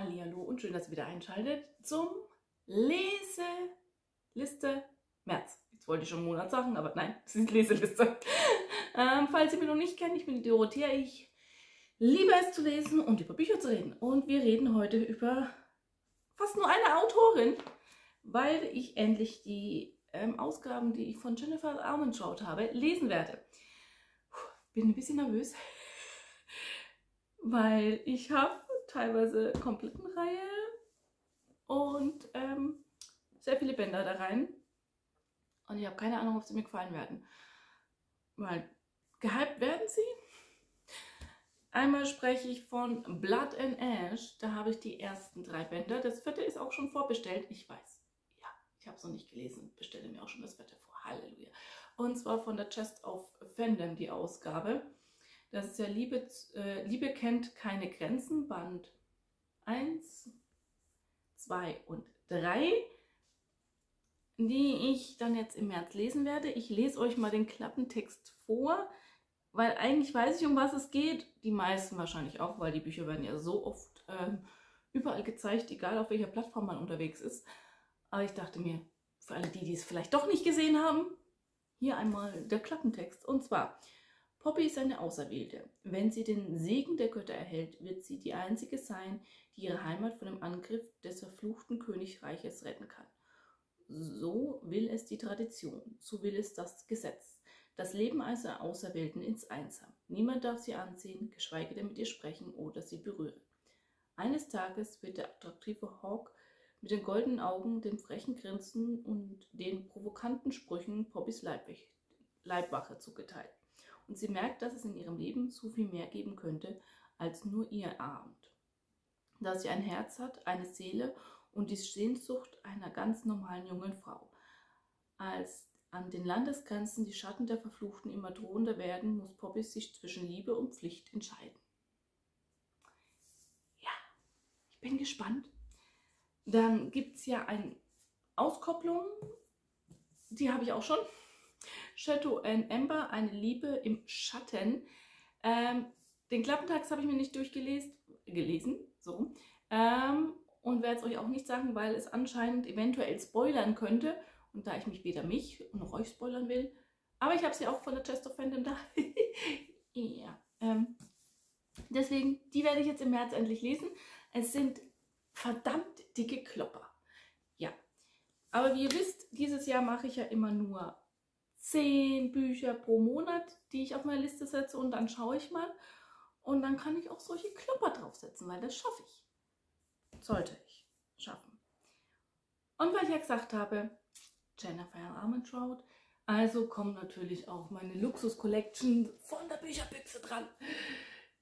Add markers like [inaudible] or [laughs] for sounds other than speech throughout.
Hallihallo und schön, dass ihr wieder einschaltet zum Leseliste März. Jetzt wollte ich schon Monat sagen, aber nein, [laughs] es ist Leseliste. ähm, falls ihr mich noch nicht kennt, ich bin die Dorothea. Ich liebe es zu lesen und über Bücher zu reden. Und wir reden heute über fast nur eine Autorin, weil ich endlich die ähm, Ausgaben, die ich von Jennifer Armentrout habe, lesen werde. Puh, bin ein bisschen nervös, [laughs] weil ich habe teilweise kompletten Reihe und ähm, sehr viele Bänder da rein. Und ich habe keine Ahnung, ob sie mir gefallen werden. Weil gehypt werden sie. Einmal spreche ich von Blood and Ash. Da habe ich die ersten drei Bänder. Das vierte ist auch schon vorbestellt. Ich weiß. Ja, ich habe es noch nicht gelesen. Bestelle mir auch schon das vierte vor. Halleluja. Und zwar von der Chest of Fandom die Ausgabe. Das ist ja Liebe, äh, Liebe kennt keine Grenzen, Band 1, 2 und 3, die ich dann jetzt im März lesen werde. Ich lese euch mal den Klappentext vor, weil eigentlich weiß ich, um was es geht. Die meisten wahrscheinlich auch, weil die Bücher werden ja so oft ähm, überall gezeigt, egal auf welcher Plattform man unterwegs ist. Aber ich dachte mir, für alle die, die es vielleicht doch nicht gesehen haben, hier einmal der Klappentext. Und zwar, Poppy ist eine Auserwählte. Wenn sie den Segen der Götter erhält, wird sie die einzige sein, die ihre Heimat von dem Angriff des verfluchten Königreiches retten kann. So will es die Tradition, so will es das Gesetz. Das Leben als Auserwählten ins Einsam. Niemand darf sie ansehen, geschweige denn mit ihr sprechen oder sie berühren. Eines Tages wird der attraktive Hawk mit den goldenen Augen, dem frechen Grinsen und den provokanten Sprüchen Poppys Leibwache zugeteilt und sie merkt, dass es in ihrem Leben so viel mehr geben könnte, als nur ihr ahnt. Dass sie ein Herz hat, eine Seele und die Sehnsucht einer ganz normalen jungen Frau. Als an den Landesgrenzen die Schatten der Verfluchten immer drohender werden, muss Poppy sich zwischen Liebe und Pflicht entscheiden. Ja, ich bin gespannt. Dann gibt es ja eine Auskopplung, die habe ich auch schon. Chateau and Amber, eine Liebe im Schatten. Ähm, den Klappentext habe ich mir nicht durchgelesen, gelesen, so. Ähm, und werde es euch auch nicht sagen, weil es anscheinend eventuell spoilern könnte. Und da ich mich weder mich noch euch spoilern will, aber ich habe sie auch von der Chest of Fandom da. [laughs] ja. Ähm, deswegen, die werde ich jetzt im März endlich lesen. Es sind verdammt dicke Klopper. Ja. Aber wie ihr wisst, dieses Jahr mache ich ja immer nur zehn Bücher pro Monat, die ich auf meine Liste setze und dann schaue ich mal. Und dann kann ich auch solche Klopper draufsetzen, weil das schaffe ich. Sollte ich schaffen. Und weil ich ja gesagt habe, Jennifer Armentrout, also kommt natürlich auch meine Luxus-Collection von der Bücherbüchse dran.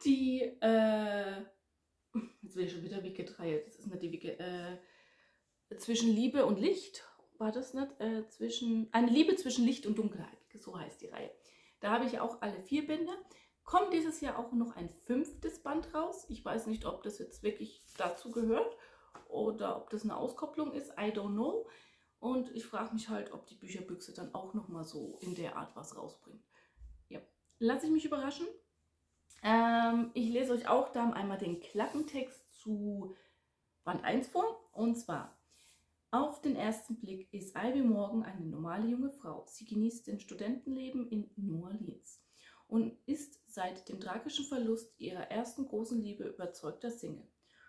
Die, äh, jetzt will ich schon wieder Wicke 3, das ist nicht die Wicke, äh, zwischen Liebe und Licht war das nicht? Äh, zwischen, eine Liebe zwischen Licht und Dunkelheit, so heißt die Reihe. Da habe ich auch alle vier Bände. Kommt dieses Jahr auch noch ein fünftes Band raus. Ich weiß nicht, ob das jetzt wirklich dazu gehört oder ob das eine Auskopplung ist. I don't know. Und ich frage mich halt, ob die Bücherbüchse dann auch nochmal so in der Art was rausbringt. Ja, lasse ich mich überraschen. Ähm, ich lese euch auch dann einmal den Klappentext zu Band 1 vor. Und zwar auf den ersten Blick ist Ivy Morgan eine normale junge Frau. Sie genießt den Studentenleben in New Orleans und ist seit dem tragischen Verlust ihrer ersten großen Liebe überzeugter Single.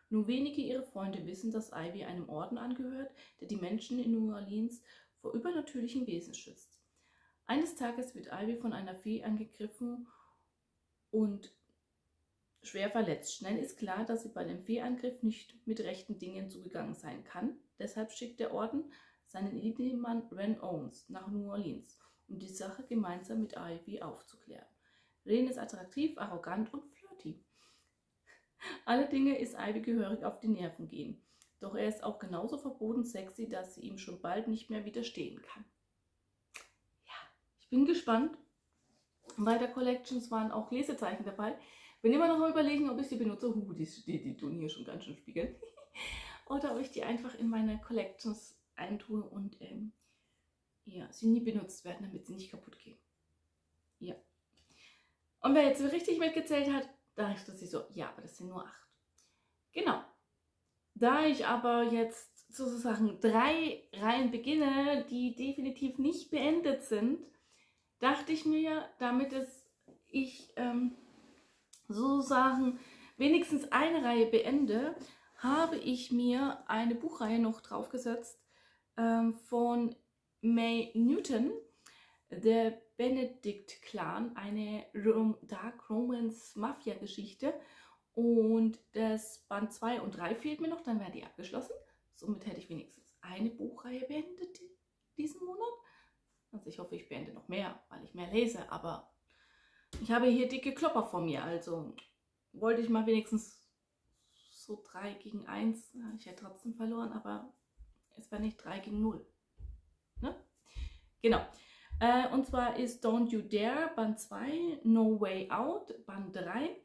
Nur wenige ihrer Freunde wissen, dass Ivy einem Orden angehört, der die Menschen in New Orleans vor übernatürlichen Wesen schützt. Eines Tages wird Ivy von einer Fee angegriffen und schwer verletzt. Schnell ist klar, dass sie bei dem Fehlangriff nicht mit rechten Dingen zugegangen sein kann. Deshalb schickt der Orden seinen Edelmann Ren Owens nach New Orleans, um die Sache gemeinsam mit Ivy aufzuklären. Ren ist attraktiv, arrogant und flirty. Alle Dinge ist Ivy gehörig auf die Nerven gehen. Doch er ist auch genauso verboten sexy, dass sie ihm schon bald nicht mehr widerstehen kann. Ja, ich bin gespannt. Bei der Collections waren auch Lesezeichen dabei. Bin immer noch mal überlegen, ob ich sie benutze. Huh, die, die, die tun hier schon ganz schön spiegeln. [laughs] Oder ob ich die einfach in meine Collections eintue und ähm, ja, sie nie benutzt werden, damit sie nicht kaputt gehen. Ja. Und wer jetzt richtig mitgezählt hat, dachte ich so, ja, aber das sind nur acht. Genau. Da ich aber jetzt sozusagen drei Reihen beginne, die definitiv nicht beendet sind, dachte ich mir, damit es ich ähm, sozusagen wenigstens eine Reihe beende, habe ich mir eine Buchreihe noch draufgesetzt ähm, von May Newton, der Benedict-Clan, eine Rom Dark Romance Mafia-Geschichte. Und das Band 2 und 3 fehlt mir noch, dann wäre die abgeschlossen. Somit hätte ich wenigstens eine Buchreihe beendet diesen Monat. Also ich hoffe, ich beende noch mehr, weil ich mehr lese, aber ich habe hier dicke Klopper vor mir, also wollte ich mal wenigstens so 3 gegen 1. Ich hätte trotzdem verloren, aber es war nicht 3 gegen 0. Ne? Genau. Äh, und zwar ist Don't You Dare Band 2, No Way Out Band 3.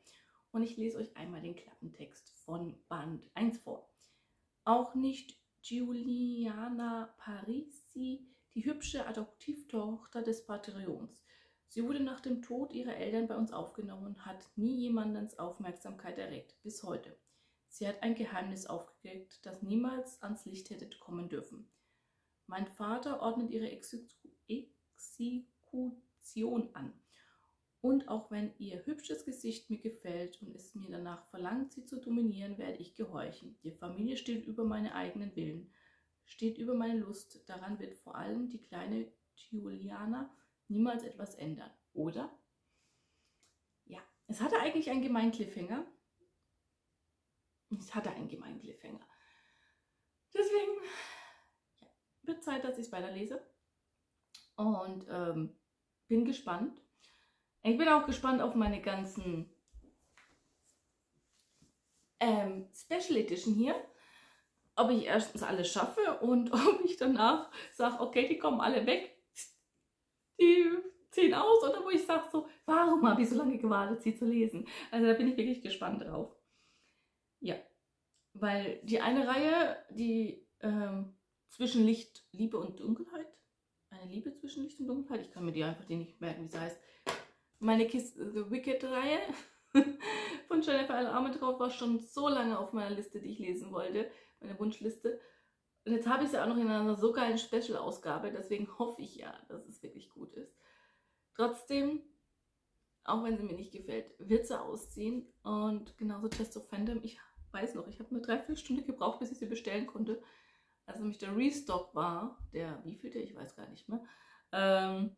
Und ich lese euch einmal den Klappentext von Band 1 vor. Auch nicht Giuliana Parisi, die hübsche Adoptivtochter des Patreons. Sie wurde nach dem Tod ihrer Eltern bei uns aufgenommen hat nie jemandens Aufmerksamkeit erregt, bis heute. Sie hat ein Geheimnis aufgedeckt, das niemals ans Licht hätte kommen dürfen. Mein Vater ordnet ihre Exekution an. Und auch wenn ihr hübsches Gesicht mir gefällt und es mir danach verlangt, sie zu dominieren, werde ich gehorchen. Die Familie steht über meine eigenen Willen, steht über meine Lust. Daran wird vor allem die kleine Juliana niemals etwas ändern, oder? Ja, es hatte eigentlich einen gemeinen Cliffhanger. Es hatte einen gemeinen Cliffhanger. Deswegen ja, wird Zeit, dass ich es weiterlese. Und ähm, bin gespannt. Ich bin auch gespannt auf meine ganzen ähm, Special Edition hier. Ob ich erstens alles schaffe und [laughs] ob ich danach sage, okay, die kommen alle weg die ziehen aus oder wo ich sage so, warum habe ich so lange gewartet, sie zu lesen? Also da bin ich wirklich gespannt drauf. Ja, weil die eine Reihe, die ähm, zwischen Licht, Liebe und Dunkelheit, eine Liebe zwischen Licht und Dunkelheit, ich kann mir die einfach die nicht merken, wie sie heißt. Meine Kiss The Wicked-Reihe [laughs] von Jennifer L. Armentrout war schon so lange auf meiner Liste, die ich lesen wollte, meine Wunschliste. Und jetzt habe ich sie auch noch in einer so geilen Special-Ausgabe, deswegen hoffe ich ja, dass es wirklich gut ist. Trotzdem, auch wenn sie mir nicht gefällt, wird sie ausziehen. Und genauso Test of Fandom, ich weiß noch, ich habe eine Dreiviertelstunde gebraucht, bis ich sie bestellen konnte. Als nämlich der Restock war, der wievielte, ich weiß gar nicht mehr. Ähm,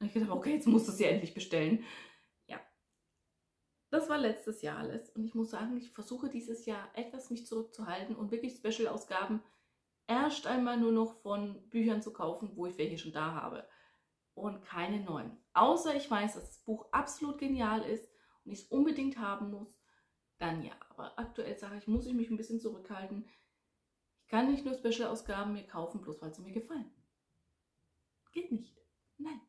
ich gedacht, okay, jetzt musst du sie endlich bestellen. Ja, das war letztes Jahr alles. Und ich muss sagen, ich versuche dieses Jahr etwas mich zurückzuhalten und wirklich Special-Ausgaben erst einmal nur noch von Büchern zu kaufen, wo ich welche schon da habe. Und keine neuen. Außer ich weiß, dass das Buch absolut genial ist und ich es unbedingt haben muss, dann ja. Aber aktuell sage ich, muss ich mich ein bisschen zurückhalten. Ich kann nicht nur Special-Ausgaben mir kaufen, bloß weil sie mir gefallen. Geht nicht. Nein.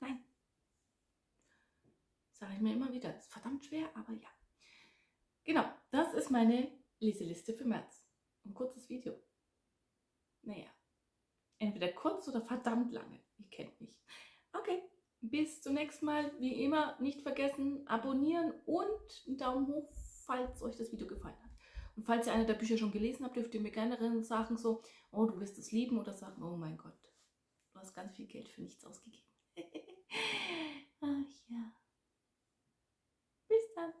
Nein. Sage ich mir immer wieder. Ist verdammt schwer, aber ja. Genau, das ist meine Leseliste für März. Ein kurzes Video. Naja, entweder kurz oder verdammt lange. Ihr kennt mich. Okay, bis zum nächsten Mal. Wie immer, nicht vergessen, abonnieren und einen Daumen hoch, falls euch das Video gefallen hat. Und falls ihr eine der Bücher schon gelesen habt, dürft ihr mir gerne sagen so, oh, du wirst es lieben oder sagen, oh mein Gott, du hast ganz viel Geld für nichts ausgegeben. [laughs] Ach ja. Bis dann.